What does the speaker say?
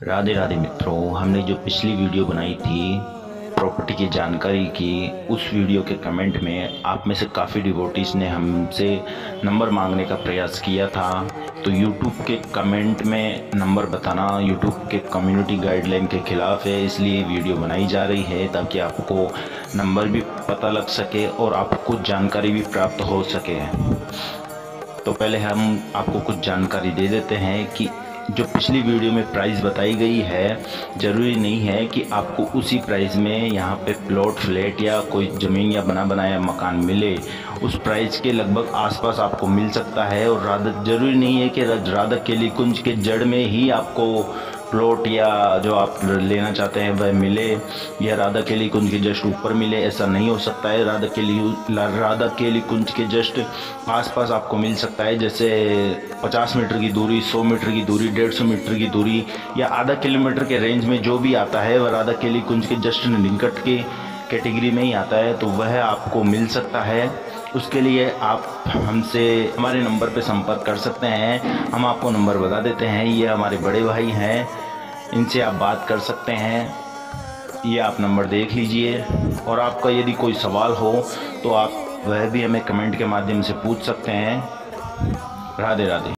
राधे राधे मित्रों, हमने जो पिछली वीडियो बनाई थी प्रॉपर्टी की जानकारी की, उस वीडियो के कमेंट में आप में से काफ़ी डिवोटीज ने हमसे नंबर मांगने का प्रयास किया था। तो यूट्यूब के कमेंट में नंबर बताना यूट्यूब के कम्युनिटी गाइडलाइन के ख़िलाफ़ है, इसलिए वीडियो बनाई जा रही है, ताकि आपको नंबर भी पता लग सके और आपको जानकारी भी प्राप्त हो सके। तो पहले हम आपको कुछ जानकारी दे देते हैं कि जो पिछली वीडियो में प्राइस बताई गई है, ज़रूरी नहीं है कि आपको उसी प्राइस में यहाँ पे प्लॉट फ्लैट या कोई ज़मीन या बना बनाया मकान मिले। उस प्राइस के लगभग आसपास आपको मिल सकता है और राधक, ज़रूरी नहीं है कि राधक के लिए कुंज के जड़ में ही आपको प्लॉट या जो आप लेना चाहते हैं, वह मिले या राधा केली कुंज के जस्ट ऊपर मिले, ऐसा नहीं हो सकता है। राधा केली राधा केली कुंज के जस्ट आसपास आपको मिल सकता है, जैसे 50 मीटर की दूरी 100 मीटर की दूरी 150 मीटर की दूरी या आधा किलोमीटर के रेंज में जो भी आता है, वह राधा केली कुंज के जस्ट निकट के कैटेगरी में ही आता है तो वह आपको मिल सकता है। उसके लिए आप हमसे, हमारे नंबर पर संपर्क कर सकते हैं। हम आपको नंबर बता देते हैं। ये हमारे बड़े भाई हैं। इनसे आप बात कर सकते हैं। ये आप नंबर देख लीजिए। और आपका यदि कोई सवाल हो तो आप वह भी हमें कमेंट के माध्यम से पूछ सकते हैं। राधे राधे।